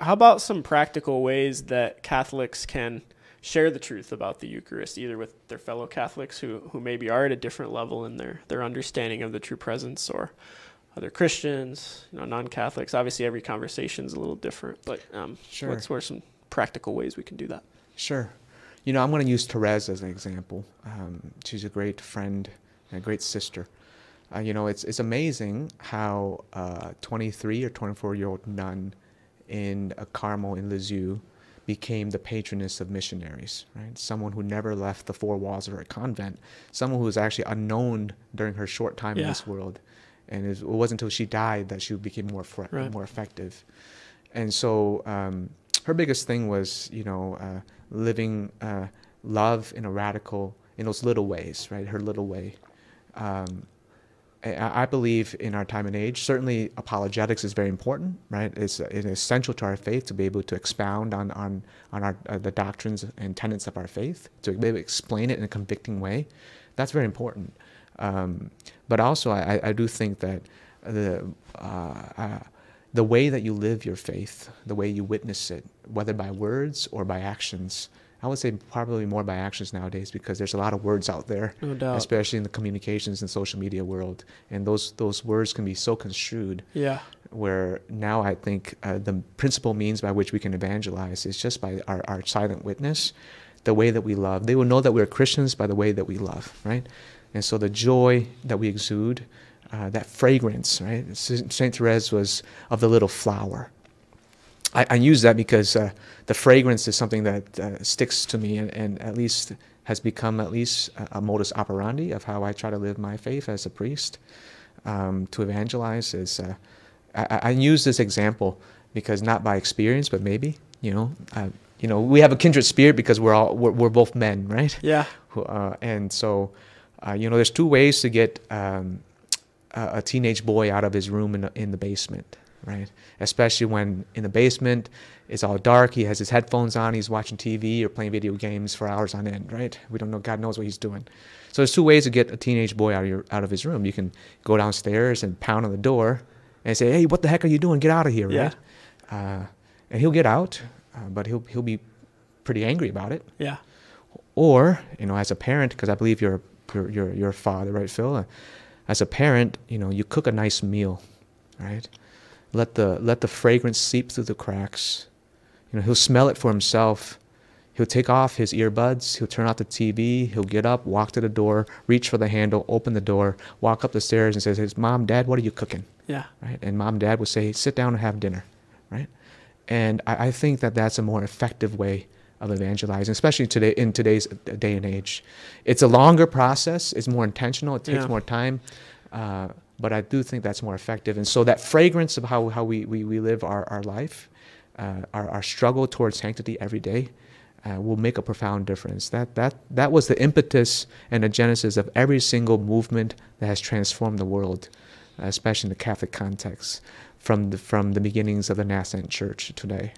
How about some practical ways that Catholics can share the truth about the Eucharist, either with their fellow Catholics who, who maybe are at a different level in their, their understanding of the true presence or other Christians, you know, non-Catholics. Obviously, every conversation is a little different, but um, Sure. what's what are some practical ways we can do that? Sure. You know, I'm going to use Therese as an example. Um, she's a great friend and a great sister. Uh, you know, it's it's amazing how uh, 23 or 24 year old nun in a Carmel in Lisieux became the patroness of missionaries. Right, someone who never left the four walls of her convent, someone who was actually unknown during her short time in this world, and it wasn't until she died that she became more Right. more effective. And so um, her biggest thing was, you know, uh, living uh, love in a radical, in those little ways, right? Her little way. Um, I, believe in our time and age, certainly apologetics is very important, right? It's, it's essential to our faith to be able to expound on, on, on our, uh, the doctrines and tenets of our faith, to be able to explain it in a convicting way. That's very important. Um, but also, I, I- I do think that the, uh, uh, the way that you live your faith, the way you witness it, whether by words or by actions, I would say probably more by actions nowadays because there's a lot of words out there No doubt. especially in the communications and social media world. And those those words can be so construed. Yeah. Where now I think uh, the principal means by which we can evangelize is just by our, our silent witness, the way that we love. They will know that we're Christians by the way that we love, right? And so the joy that we exude, uh, that fragrance, right? Saint Therese was of the little flower. I, I use that because uh, the fragrance is something that uh, sticks to me and, and at least has become at least a, a modus operandi of how I try to live my faith as a priest. Um, to evangelize is, uh, I, I use this example because not by experience, but maybe, you know, uh, you know, we have a kindred spirit because we're all, we're, we're both men, right? Yeah. uh, and so uh, you know there's two ways to get um, a, a teenage boy out of his room in in the basement right? Especially when in the basement it's all dark he has his headphones on he's watching tv or playing video games for hours on end right? We don't know god knows what he's doing. So there's two ways to get a teenage boy out of your out of his room. You can go downstairs and pound on the door and say hey what the heck are you doing? Get out of here Yeah. right? Uh, and he'll get out uh, but he'll he'll be pretty angry about it. Yeah. or you know as a parent because i believe you're you're you're, you're a father right phil? Uh, as a parent you know you cook a nice meal right let the let the fragrance seep through the cracks you know he'll smell it for himself he'll take off his earbuds he'll turn off the tv he'll get up walk to the door reach for the handle open the door walk up the stairs and says mom dad what are you cooking Yeah. right? And mom and dad would say, sit down and have dinner, right? And I, I think that that's a more effective way of evangelizing, especially today in today's day and age. It's a longer process. It's more intentional. It takes Yeah. more time. Uh, but I do think that's more effective. And so that fragrance of how, how we, we, we live our, our life, uh, our, our struggle towards sanctity every day, uh, will make a profound difference. That, that, that was the impetus and the genesis of every single movement that has transformed the world, especially in the Catholic context, from the, from the beginnings of the nascent church today.